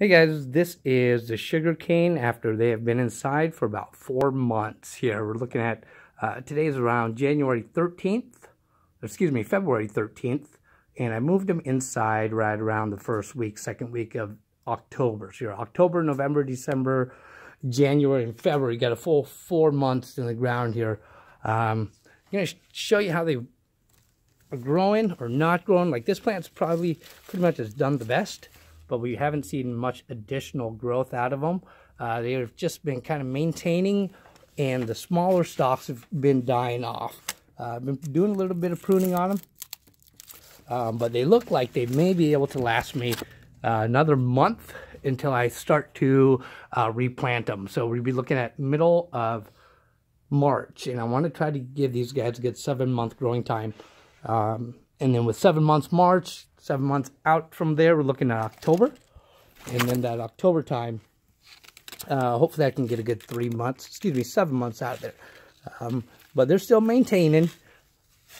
Hey guys, this is the sugar cane after they have been inside for about four months here. We're looking at, uh, today is around January 13th, excuse me, February 13th, and I moved them inside right around the first week, second week of October. So you're October, November, December, January, and February. You got a full four months in the ground here. Um, I'm going to show you how they are growing or not growing. Like this plant's probably pretty much has done the best but we haven't seen much additional growth out of them. Uh, they've just been kind of maintaining, and the smaller stalks have been dying off. Uh, I've been doing a little bit of pruning on them, um, but they look like they may be able to last me uh, another month until I start to uh, replant them. So we'll be looking at middle of March, and I want to try to give these guys a good seven month growing time. Um, and then with seven months March, seven months out from there, we're looking at October. And then that October time, uh, hopefully I can get a good three months, excuse me, seven months out there. Um, but they're still maintaining.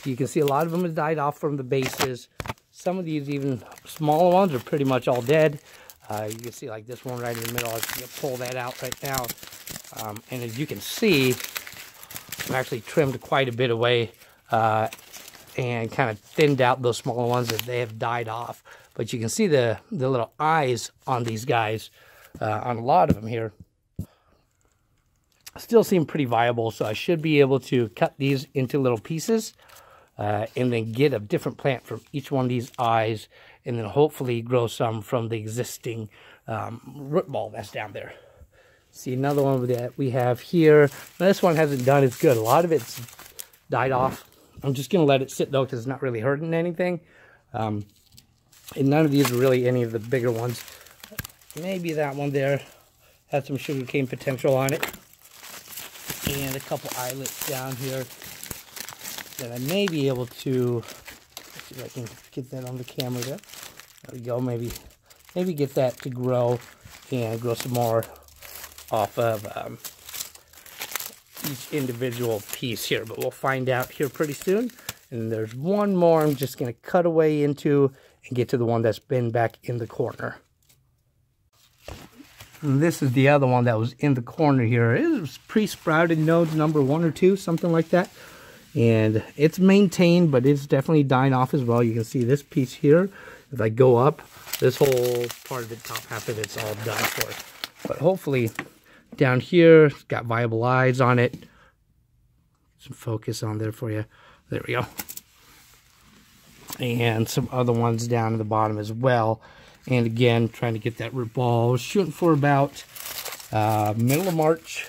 You can see a lot of them have died off from the bases. Some of these even smaller ones are pretty much all dead. Uh, you can see like this one right in the middle. I can pull that out right now. Um, and as you can see, I've actually trimmed quite a bit away uh, and kind of thinned out those smaller ones that they have died off. But you can see the, the little eyes on these guys, uh, on a lot of them here. Still seem pretty viable, so I should be able to cut these into little pieces uh, and then get a different plant from each one of these eyes and then hopefully grow some from the existing um, root ball that's down there. See another one that we have here. Now, this one hasn't done as good. A lot of it's died off I'm just going to let it sit though because it's not really hurting anything. Um, and none of these are really any of the bigger ones. Maybe that one there has some sugarcane potential on it. And a couple eyelets down here that I may be able to, see if I can get that on the camera there. There we go, maybe, maybe get that to grow and grow some more off of um, each individual piece here, but we'll find out here pretty soon. And there's one more I'm just going to cut away into and get to the one that's been back in the corner. And this is the other one that was in the corner here. It was pre-sprouted nodes number one or two, something like that. And it's maintained, but it's definitely dying off as well. You can see this piece here. If I go up, this whole part of the top half of it's all done for. But hopefully down here, got viable eyes on it. Some focus on there for you. There we go. And some other ones down at the bottom as well. And again, trying to get that root ball. shooting for about uh, middle of March.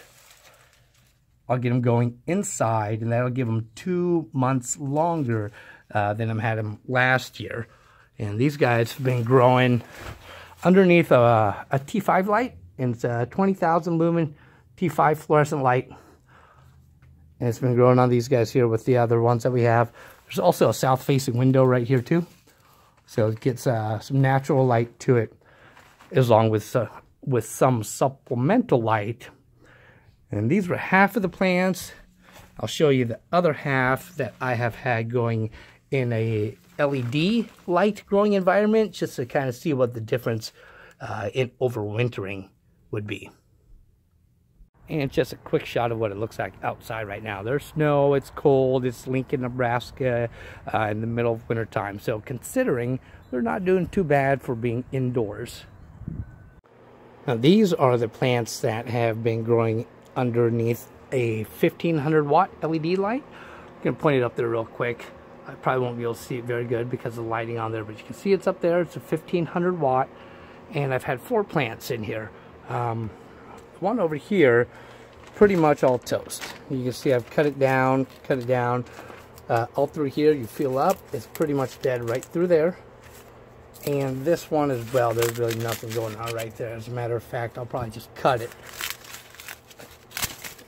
I'll get them going inside, and that'll give them two months longer uh, than I had them last year. And these guys have been growing underneath a, a T5 light it's a 20,000 lumen T5 fluorescent light. And it's been growing on these guys here with the other ones that we have. There's also a south-facing window right here too. So it gets uh, some natural light to it, as long with, uh, with some supplemental light. And these were half of the plants. I'll show you the other half that I have had going in a LED light growing environment, just to kind of see what the difference uh, in overwintering would be. And just a quick shot of what it looks like outside right now. There's snow, it's cold, it's Lincoln, Nebraska uh, in the middle of winter time. So considering they're not doing too bad for being indoors. Now these are the plants that have been growing underneath a 1500 watt LED light. I'm going to point it up there real quick. I probably won't be able to see it very good because of the lighting on there, but you can see it's up there. It's a 1500 watt and I've had four plants in here. Um, one over here, pretty much all toast. You can see I've cut it down, cut it down. Uh, all through here, you feel up, it's pretty much dead right through there. And this one as well, there's really nothing going on right there. As a matter of fact, I'll probably just cut it.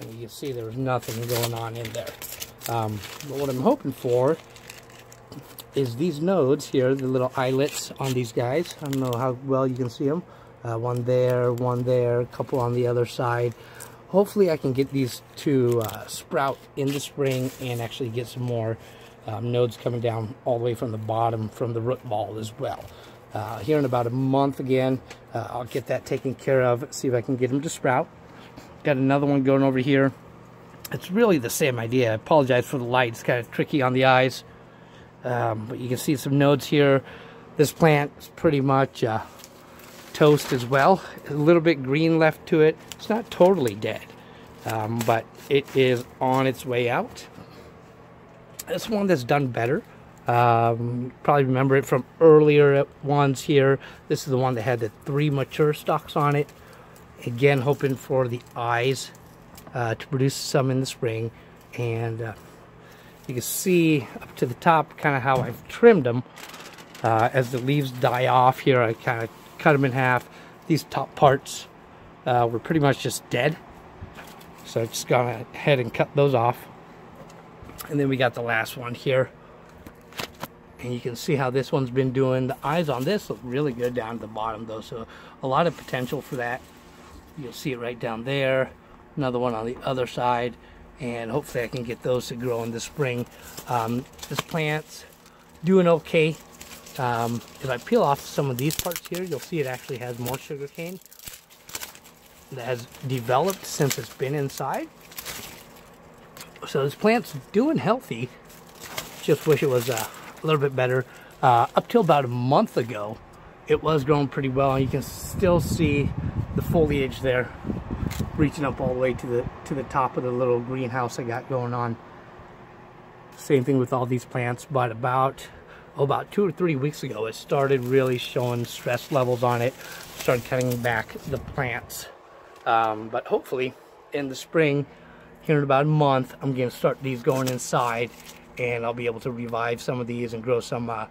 And you can see there's nothing going on in there. Um, but what I'm hoping for is these nodes here, the little eyelets on these guys. I don't know how well you can see them uh, one there, one there, a couple on the other side. Hopefully I can get these to uh, sprout in the spring and actually get some more um, nodes coming down all the way from the bottom from the root ball as well. Uh, here in about a month again, uh, I'll get that taken care of, see if I can get them to sprout. Got another one going over here. It's really the same idea. I apologize for the light. It's kind of tricky on the eyes. Um, but you can see some nodes here. This plant is pretty much uh, toast as well. A little bit green left to it. It's not totally dead, um, but it is on its way out. This one that's done better. Um, probably remember it from earlier ones here. This is the one that had the three mature stalks on it. Again, hoping for the eyes uh, to produce some in the spring. And uh, you can see up to the top kind of how I've trimmed them. Uh, as the leaves die off here, I kind of cut them in half. These top parts uh, were pretty much just dead. So I just gone ahead and cut those off. And then we got the last one here. And you can see how this one's been doing. The eyes on this look really good down at the bottom though. So a lot of potential for that. You'll see it right down there. Another one on the other side. And hopefully I can get those to grow in the spring. Um, this plant's doing okay. Um, if I peel off some of these parts here, you'll see it actually has more sugar cane that has developed since it's been inside. So this plant's doing healthy. Just wish it was uh, a little bit better. Uh, up till about a month ago, it was growing pretty well. You can still see the foliage there reaching up all the way to the to the top of the little greenhouse I got going on. Same thing with all these plants, but about oh, about two or three weeks ago, it started really showing stress levels on it. Started cutting back the plants. Um, but hopefully in the spring, here in about a month, I'm going to start these going inside and I'll be able to revive some of these and grow some uh,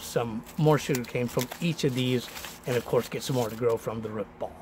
some more sugar cane from each of these and of course get some more to grow from the root ball.